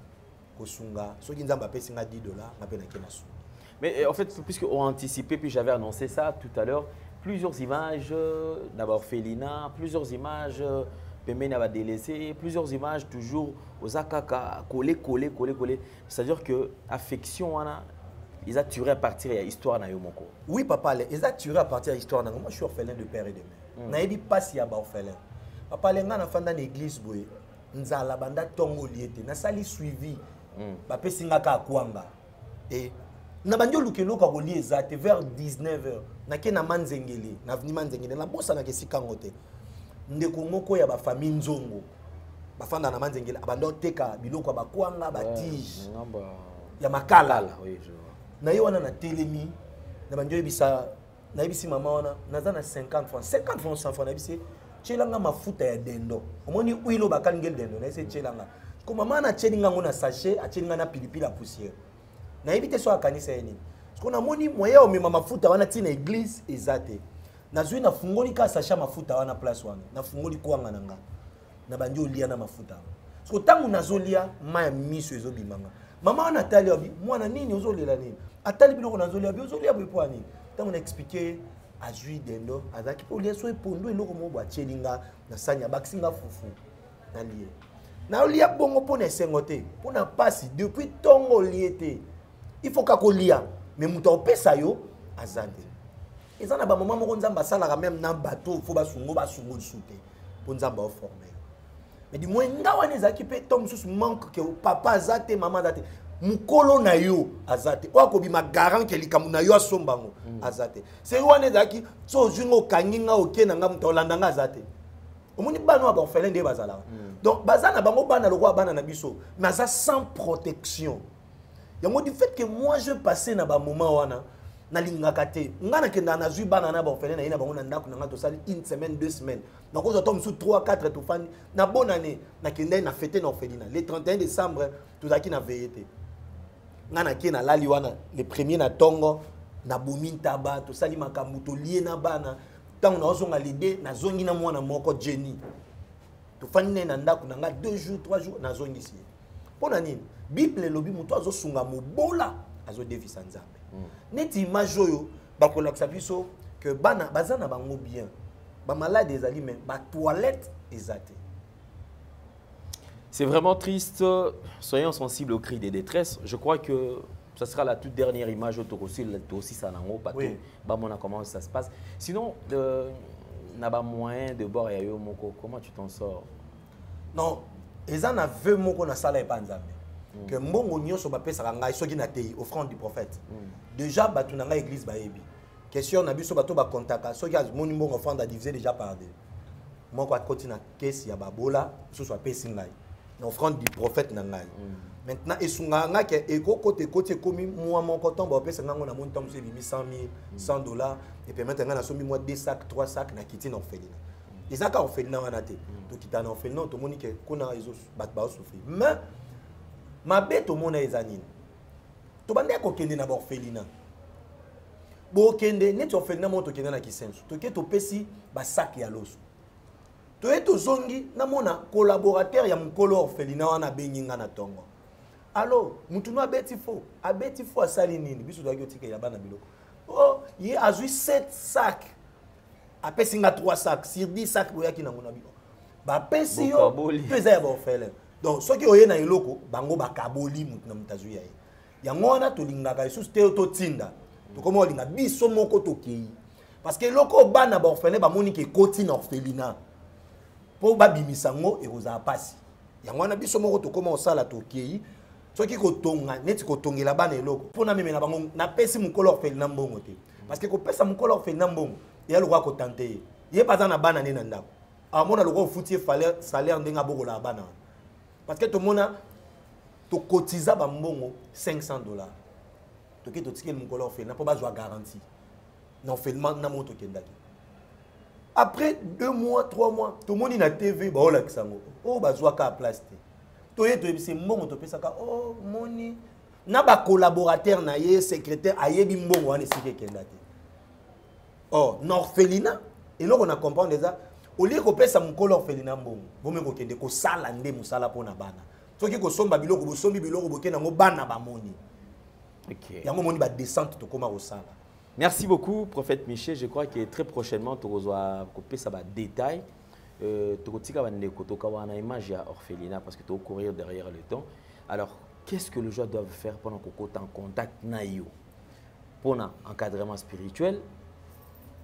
kosunga soki nzambe apesi nga 10 dollars nga mpe nake nasunga Mais euh, en fait, puisqu'on a anticipé, puis j'avais annoncé ça tout à l'heure, plusieurs images euh, d'orphelinat, plusieurs images euh, Pembe n'a délaissé, plusieurs images toujours aux akaka, collées, collées, collées, collées. C'est-à-dire que affection, ils ont tiré à partir de l'histoire yomoko. oui papa le eza tiré à partir ya histoire nango moi je suis orphelin de père et de mère. Nayebi mpasi ya baorphelin papa le nga nafanda na église boye nzala banda ntongo olie te nasali suivi bapesi nga kaka kwanga e na bandi oluka eloko ya kolia eza te vers 19 heures nake na manzengele na aveni manzengele nabosanaka esika yango te. Ndeko moko ya bafamille nzongo bafanda na manzengele abanda oteka biloko ya bakwanga batige ya makala. na ye wana natelemi na bandi oyebisa nayebisi mama wana naza na 50 francs 50 francs 100 francs nayebisi ye, tielanga mafuta ya dendo. Omoni huile oyo bakalingeli dendo nayebisi ye, tielanga ko mama wana atielinga yango na sachet atielinga na pilipili ya poussière. Nayebi te so akanisa ye nini parceke namoni moye omema mafuta wana ntina eglise eza te. Nazwi nafungoli kaka sacha mafuta wana place wana nafungoli kwanga na nga na bandi olia na mafuta. Wana so ntango nazolia ma ya miso ezobimanga. Mama wana atali abi mwana nini ozolela nini? Atali biloko nazolia bi ozolia boye mpo ya nini ntango na explike ye azwi dendo azalaki mpo olia so epondo eloko moko bo atieli nga na sani abakisi nga fufu nalie. Naolia bongo mpo na esengo te mpo na mpasi depuis ntongo olie te il faut kaka olia me moto akopesa yo aza te eza na bamama moko nzambe asalaka meme na bato fo basungo basungo lisu te mpo nzambe aoforme yo mais du moins nga wana ezalaki mpe to mosusu manque ke papa aza te mama aza te mokolo na yo aza te. Oyo akobima garant ke likambo na yo asomba ngo aza te. Seri wana ezalaki so ozwi nga okangi nga oke na nga moto olanda nga aza te. Omoni bana ya baorphelin nde bazalaka. Donc baza na bango bana lokola bana na biso mais aza sans protection du fait que moi je passé na bamoment wana nalingaka te. Nga nakendaka nazwi bana na baorphelin na ye na bango na ndako na nga tosali une semaine deux semaines. Nakozwa to mosusu 3 4 tofandi na bonne année nakendai na fete na orphelina le 31 décembre tozalaki na veye te. Nga nake nalali wana le premier na ntongo nabomi ntaba tosali makambo tolie na bana. Ntango naozonga lede nazongi na mwana moko jenny. Tofandi na ndako na nga 2 jours 3 jours nazongisi ye. Mpo na nini? Bible elobi moto azosunga mobola azodefisa nzambe neti image oyo bakolakisa biso ke bana baza na bango bien bamalade ezali me batoilette eza te C'est vraiment triste. Soyons sensibles aux cris de détresse. Je crois que ce sera la toute dernière image au aussi, aussi ça nango, pas Oui. tout. Bah, mon, comment ça se passe. Sinon, euh, n'a pas moyen de boire et moko. Comment tu t'en sors? Non eza na ve moko nasala epa nzambe ke mbongo nyonso bapesaka ngai soki natei offrande du prophète. Déjà bato na ngai église bayebi. Question na biso bato bakontaka soki amoni mbongo offrande adivise déjà par deux. Moko akoti na kesi ya babola mosusu apesi ngai. Na offrande du prophète na ngai. Maintenant esungaka ngai ke ekokota ekoti ekomi mwa moko ntango bapesa ngango na moni ntango mosu ebimi 100 000 100 dollars epermettre ngai nasombi mwa 2 sac 3 sac nakiti na orphelina eza kaka orphelina wana te. Tokita na orphelina tomoni ke kuna bato baosouffrir mais mabe tomona eza nini? Tobandeki kokende na baorphelina bokende neti orphelina moko tokende na kisenso. Toke topesi basak ya loso. Toye tozongi namona collaborateur ya mokolo orphelina wana abengi nga na ntongo alo mutu no abeti fo? Abeti fo asali nini? Biso tozalaki otikela bana biloko. O ye azwi 7 sac. Apesi nga 3 sac. Sur 10 sac boyaki nango na bino bapesi yo mpe eza ya baorphelin donc soki oye na eloko bango bakaboli mutu na moto azwi ya ye. Yango wana tolingaka lisusu te totinda. Tokoma kolinga biso moko tokei. Parce que eloko oyo bana baorphelin bamoni ke ekoti na orphelina mpo babimisa yango ekozala mpasi yango wana biso moko tokóma kosala tokei. Soki kotonga neti kotongela bana eloko. Mpo namemela bango napesi mokolo orphelina mbongo te. Parce que kopesa mokolo orphelina mbongo eya lokola kotante ye. Ye mpe aza na bana nde na ndako. Amona lokola ofuti ye salaire ndenge abokolaka bana wana parce que tomona tokotiza bambongo 500 dollars. Toki totikeli mokolo orphelina mpo bazwa garantie. Na orphelinat na moko tokendaki après deux mois trois mois tomoni na tv baolakisa yango oyo bazwaka ya place te toye toyebisi mbongo topesaka o moni. Na bacolaborateur na ye secrétaire ayebi mbongo wana esika ekenda te or na orphelina eloko na comprendre eza olie kopesa mokolo orphelina mbongo bomi kokende kosala nde mosala mpona bana soki kosomba biloko bosombi biloko bokende yango bana bamoni Ok. yango omoni badescente tokóma kosala Merci beaucoup, prophète Michel. Je crois que très prochainement, tu vas couper ça va détail. Euh, Tu vas une image à orphelinat parce que tu vas courir derrière le temps. Alors, qu'est-ce que les gens doivent faire pendant qu'on est en contact Pour un encadrement spirituel,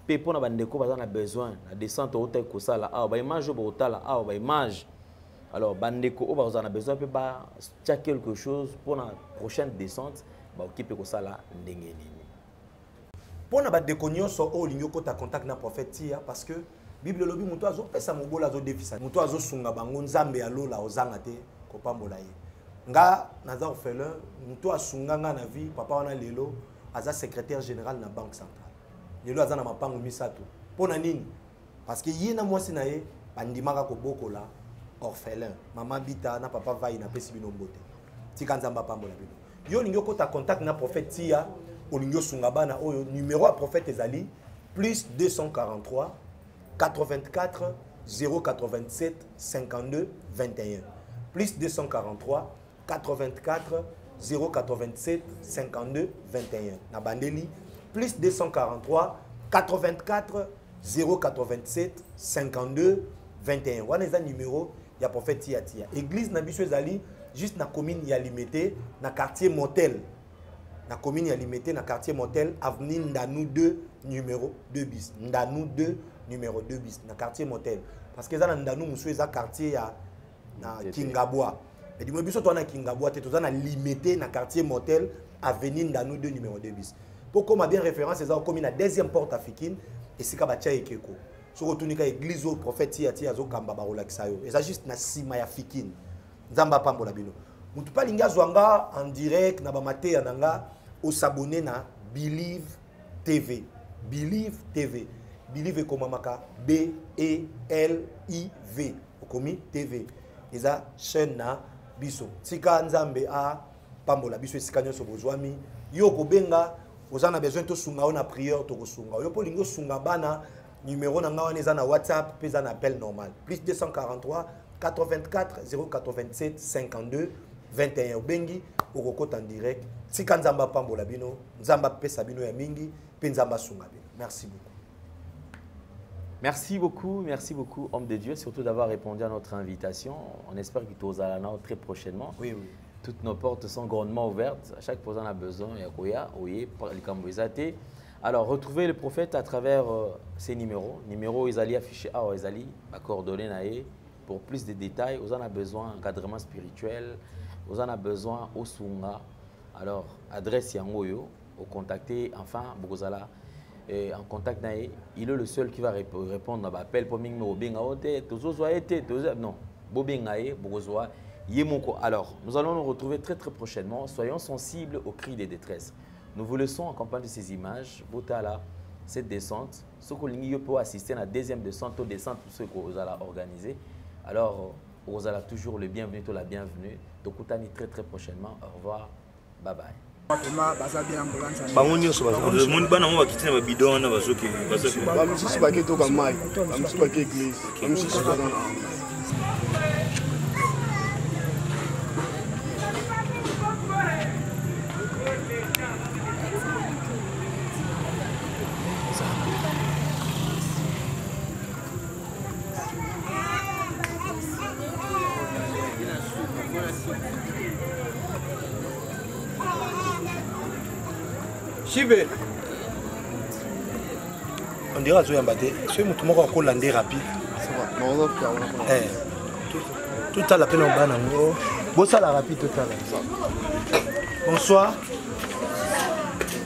pe mpona bandeko na besoin na descente outa ekosala awa baimage oyo baotala awa baimage alors bandeko oyo bakozala na besoin mpe batia quelque chose mpona prochaine descente baoki mpe kosala ndenge nini. Mpo na bandeko nyonso oyo olingi okota contact na prophète parce que bible elobi moto azopesa mobola azodefisa. Moto azosunga bango nzambe ozanga te ye. Nga naza asunga nga na vie papa wana lelo aza secrétaire général na banque centrale lelo aza na mapango misato. Mpo na nini? Parce que ye na mwasi na ye bandimaka kobokola orphelin. Mama bita na papa vai napesi bino mbote. Tika nzambe apambola bino. Yo olingi okota contact na prophète tia olingi osunga bana oyo numéro ya prophète ezali plus 243 84 087 52 21 plus 243 84 087 52 21 na bandeli plus 243 84 087 52 21 wana eza numéro ya prophète tia tia. Église na biso ezali juste na commune ya limité na quartier motel. Na commune ya limité na quartier motel avenue ndanu 2 numéro 2 bis. Ndanu 2 numéro 2 bis na quartier motel. Parce que eza na ndanu mosusu eza quartier ya na kingabwa edimo biso toza na kingabwa te limité na quartier motel avenue ndanu 2 numéro 2 bis mpo koma bien référence eza okomi na deuxième porte africaine esika batya ekeko. Soki otunika église oyo prophète tia tia azokamba bakolakisa yo eza juste na nsima ya fikine nzambe apambola bino. Motu mpe alingi azwa en direct na bamateya na nga osabone na believe tv believe tv believe ekomamaka b e l i v. Okomi tv eza chaîne na biso. Tika nzambe apambola biso esika nyonso bozwami. Yo kobenga oza na besoin tosunga yo na priere tokosunga yo mpo olingi osunga bana numéro na nga wana eza na whatsapp mpe eza na appel normal. Plus 243 84 087 52 21 obengi okokota en direct. Tika nzambe apambola bino nzambe apesa bino ya mingi mpe nzambe asunga bino. Merci beaucoup. Merci beaucoup, merci beaucoup, homme de Dieu, surtout d'avoir répondu à notre invitation. On espère que tu auras très prochainement. oui oui Toutes nos portes sont grandement ouvertes. À chaque on a besoin. il y a Koya, Oye, Likambo Ezate. Alors, retrouvez le prophète à travers euh, ses numéros. Numéro Isali affiché à Isali, à coordonnées nae. Pour plus de détails, vous en avez besoin encadrement spirituel, vous en avez besoin au Sunga. Alors, adresse Yangoyo, au contacter, enfin, Bogozala. Et en contact il est le seul qui va rép- répondre à l'appel pour Ming Obenga Ote, Tozozoa Ete, Tozo- non, Bobengae, Bogozoa, Yemoko. Alors, nous allons nous retrouver très très prochainement. Soyons sensibles aux cris de détresse. Nous vous laissons en campagne de ces images. Botala, cette descente. Ce que l'on peut assister à la deuxième descente, aux descentes, pour ceux que vous allez organiser. Alors, vous allez toujours le bienvenu, tout la bienvenue. Tokutani très très prochainement. Au revoir. Bye bye. vraiment baza bien ambulance ya bango nyonso moni bana mo bakiti na babidon wana bazoke bazoke bamosusu bake toka mai bamosusu bake église bamosusu baza na dirait azoyamba te. Soki motu moko akola nde rapide to- totala mpe na bana yango. Bosala rapide totala. Bonsoir.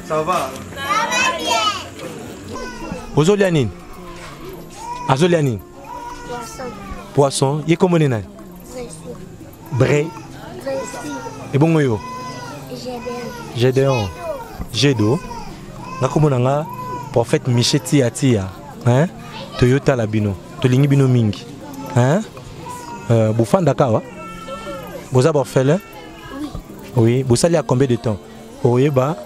Ça va? Ozolia nini? Azolia nini? Poisson. Ye komone nani? Bre ebongo yo? Gédéon. Gédo. Nakomona nga prophète miche tia tia hein? toyotala bino. Tolingi bino mingi hein? euh, bofandaka awa boza baorphelin oui. Bosali ya combien de temps? Oyeba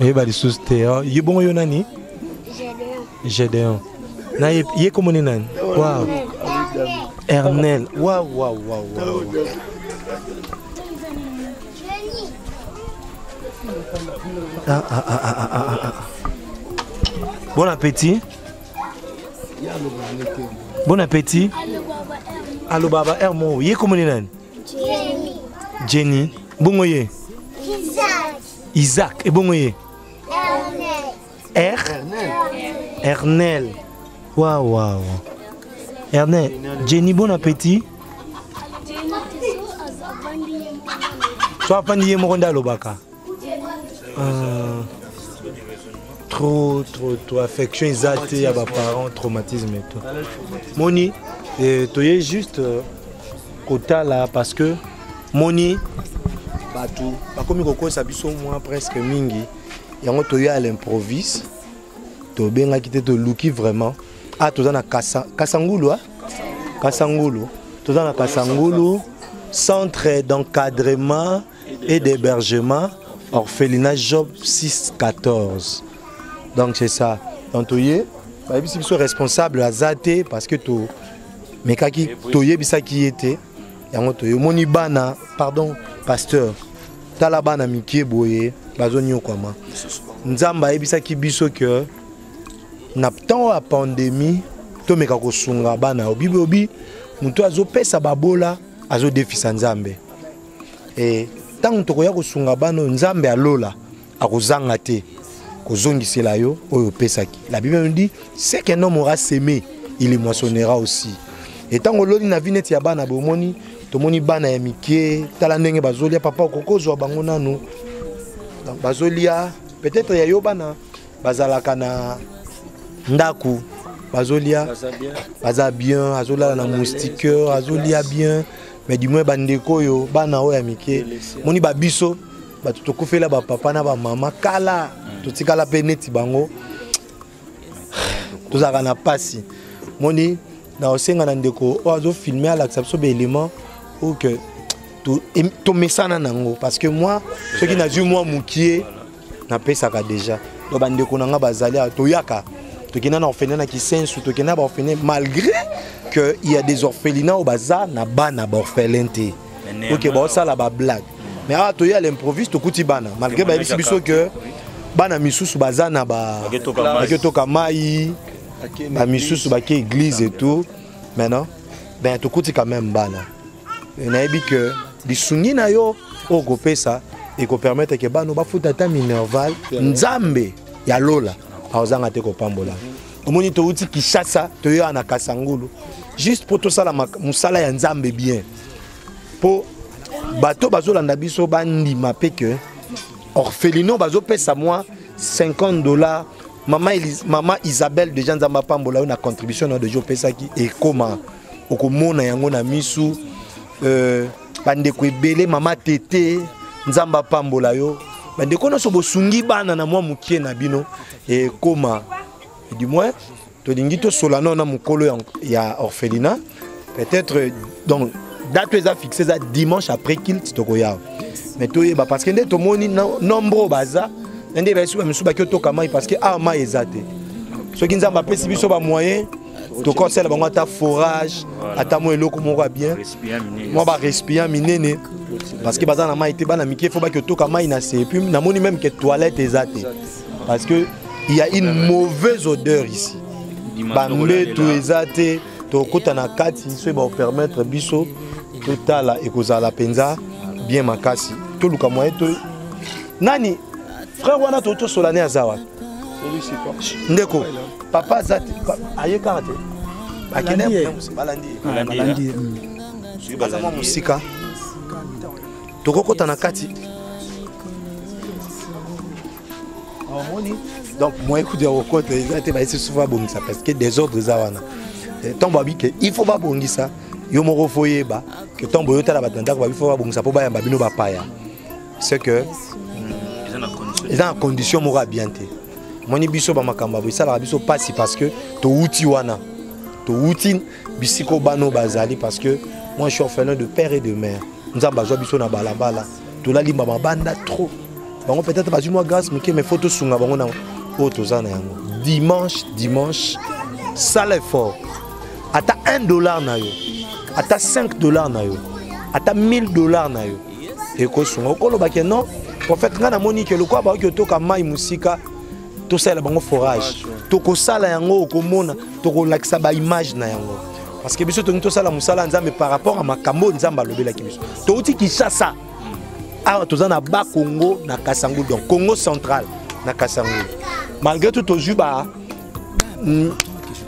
oyeba lisusu te. Oh, ye bongo yo nani? Gédéon. Na ye, komoni nani? Wow. ernel. Wow, wow, wow, Ah ah ah, ah, ah, ah, bon appétit. Bon appétit. Allo Baba Hermo, yé comment Jenny. Jenny, bongo yé. Isaac. Isaac, et bongo yé. Ernel. Ernel. Waouh, waouh. Ernel, Jenny, bon appétit. Toi, Pandi Yemoronda Lobaka. Ah. trop trop trop affection eza te ya baparent traumatisme et tout. Moni toye juste euh, kotala parce que moni bato bakomi kokosa biso mwa presque mingi. Yango toye à l'improvise tobengaki te toluki vraiment. Ah toza na kasa kasangulu a kasangulu toza na kasangulu centre d'encadrement et d'hébergement orphelinat job 614 donc c'est ça. Donc toye bayebisi biso responsable aza te parce que tomekaki toyebisaki ye te yango toye omoni bana pardon pasteur. Tala bana mikie boye bazonyokwama nzambe ayebisaki biso ke na ntango ya pandémie tomeka kosunga bana. Obi obi moto azopesa babola azodefisa nzambe. E ntango tokoya kosunga bana oyo nzambe alola akozanga te. Kozongisela yo oyo opesaki. La bible nous dit ce qu'un homme aura semé il moissonnera aussi. E ntango oloni na vi neti ya bana bomoni tomoni bana ya mike tala ndenge bazolia papa okoki ozwa bango nanu. Bazolia peut-être ya yo bana bazalaka na ndako bazolia baza bien. azolala na moustiqueur azolia bien mais du moins bandeko oyo bana oyo ya mike moni babiso bato tokufela bapapa na bamama kala. Totikala mpe neti bango. Tozalaka na mpasi. Moni na osenga na ndeko oyo azofilme alakisa biso baélément oyo ke tomesana nango parce que moi soki nazwi mwa mokie napesaka déjà. To bandeko na nga bazali toyaka tokenda na orphelinat na kisensu tokenda na baorphelin malgré que il y a des orphelinats oyo baza na bana baorphelin te. Ok baosala bablague mais awa toye à l'improviste tokuti bana. Malgré bayebisi biso que bana misusu baza na ba- Baketoka mai. baketoka mai bamisusu bake église et tout. Maintenant ben tokuti quand même bana. Nayebi ke lisungi na yo oyo kopesa ekopermettre ke bana bafuta ata minerval nzambe ya lola aozanga te kopambola. Omoni touti kishasa toyoa na kasangulu. Juste mpo tosala mosala ya nzambe bien. Mpo bato bazolanda biso bandima mpe ke orphelino bazopesa mwa 50 dollars. Mama, Elis- mama isabelle deja nzambe apambola yo na contribution na deja opesaki ekoma. Okomona yango na misu. Euh, bandeko ebele mama tete nzambe apambola yo bandeko nyonso bosungi bana na mwa mokie na bino ekoma du moins tolingi tosola nao na mokolo ya- orphelinat. Peut-être donc date eza fixe eza dimanche après kilt tokoya. Mais toyeba parce que nde tomoni no- nombre oyo baza na nde bayesu bamisusu baki otoka mai parce que awa mai eza te. Soki nzambe apesi biso bamoyen tokosala bango ata forage ata mwa eloko moko ya bien. Mwa barespirant minene parce que baza na mai te bana mike fo baki otoka mai na se. Puis namoni même que toilette eza te. Parce que il y a une mauvaise odeur ici. Bambeto eza te. Tokota na kati soki baopermettre biso totala ekozala mpenza bien makasi. Toluka moyen to nani? Frère wana to tosola ne aza wapi? Ndeko. Papa aza te. Aye kaka te. Akende Balandi. ye. balandi. Mm. baza mwa mosika tokokota na kati. Omoni donc moyen kudu ya kokota eza te bayesi susu babongisa parce que désordre eza wana ntango babi ke il faut babongisa yo moko fo oyeba ke ntango boyotala bato na ndako babi fo babongisa mpo bayamba bino bapaya c'est que eza na condition moko ya bien te moni biso bamakambo esalaka biso mpasi parce que touti wana. Touti bisika oyo bazali parce que moi je suis orphelin de père et de mère nzambe azwa biso na balabala. Tolalimba mabanda trop. Bango peut-être bazwi mwa grâce moke mais fo tosunga bango na oyo toza na yango. Dimanche dimanche sala effort ata 1 dollar na yo. Ata 5 dollar na yo. Ata 1000 dollar na yo. Ekosunga. Okolobake non? Prophète ngai namoni ke lokola baoki otoka mai mosika tosalela bango forage. Tokosala yango okomona. Tokolakisa baimage na yango parce que biso tongi tosala mosala ya nzambe par rapport à makambo oyo nzambe alobelaki biso. Touti kinshasa. Awa toza na bakongo na kasangulu donc congo central na kasangulu malgré tout tozwi ba mm,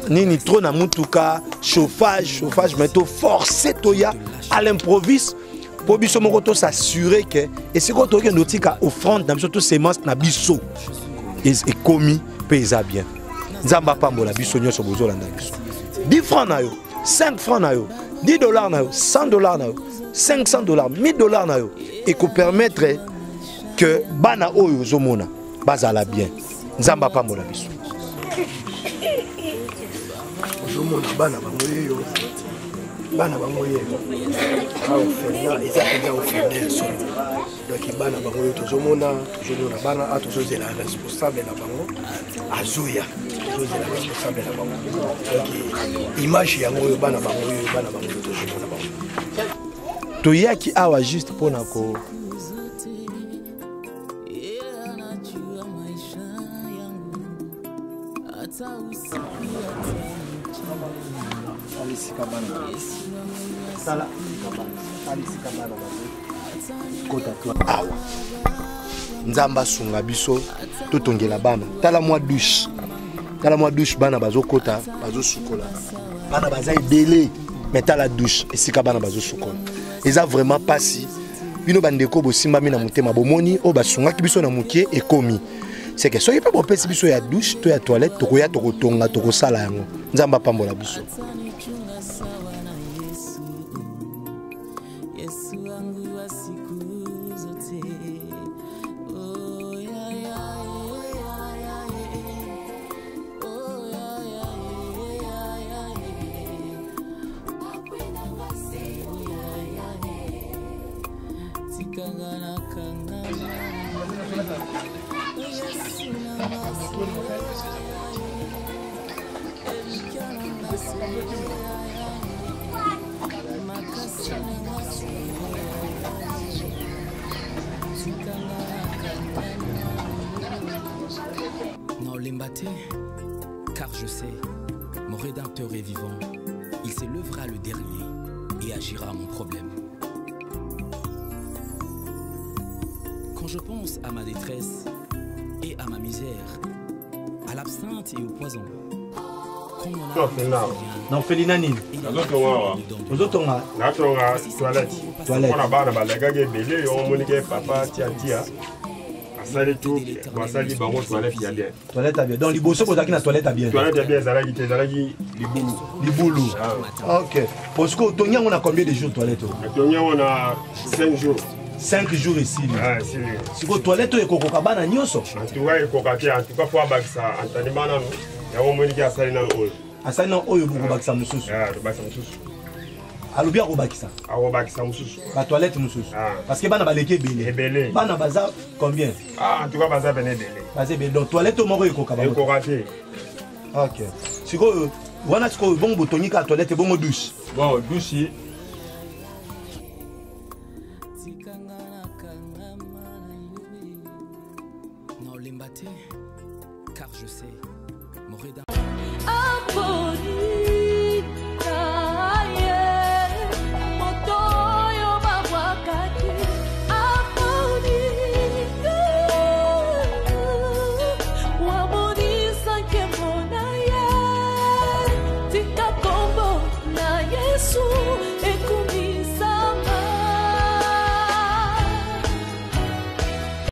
nini trop na mutuka chauffage chauffage mais toforce toya à l'improviste. Mpo biso moko tosasure ke esika oyo tokende otika offrande na biso to semence na biso ekomi mpe eza bien. Nzambe apambola biso nyonso bozolanda biso. 10 francs na yo 5 francs na yo 10 dollars na yo 100 dollars na yo 500 dollars 1000 dollars na yo. Ekopermettre ke bana oyo ozomona bazala bien. Nzambe apambola biso. Ozomona bana bango yeyo bana bango ye. Aofenda eza mpenza ofenda ya solo donc bana bango oyo tozomona tozomona bana a tozozela responsable na bango. Azoya tozozela responsable na bango. Donc image yango oyo bana bango oyo bana bango oyo tozomona bango. Toyaki awa juste mpona ko sala. Alisika bana kota to awa. Nzambe asunga biso totongela bana. Tala mwa douche. Tala mwa douche bana bazokota bazosukola. Bana baza ebele me tala douche esika bana bazosukola. Eza vraiment mpasi bino bandeko bosimbami na motema bomoni oyo basungaki biso na mokie ekomi. Seke soki mpe bopesi biso ya douche to ya toilette tokoya tokotonga tokosala yango. Nzambe apambola biso mon Rédempteur est vivant. Il s'élèvera le dernier et agira à mon problème. Quand je pense à ma détresse et à ma misère, à l'absinthe et au poison, na ofeli nini nazotonga awa ozotonga natonga toilette Toilette. mpona bana balekaki ebele yo omoniki papa tiatia asali tu basali bango toilette ya bien. Toilette ya bien. Donc liboso bozalaki na toilette ya bien. Toilette ya bien ezalaki te ezalaki libulu. Libulu. Ok. Bosiko otongi yango na combien de jours toilette oyo? Atongi yango na 5 jours. 5 jours esili Ah, sikoyo toilette oyo ekokoka bana nyonso? Antuka ekoka te antuka po abakisa antanima nanu yango omoniki asali nanu oyo. Asali na oyo bokobakisa mosusu. Ah, mosusu alobi akobakisa akobakisa mosusu. Batoilette mosusu. Ah. parce que bana baleki ebele. Ebele. Bana baza combien? Ah, antuka baza pene ebele. Baza ebele. Donc toilette moko ekoka bango. Ekoka te ok. Sikoyo wana sikoyo bongo botongi kaka toilette bongo douche bon dushi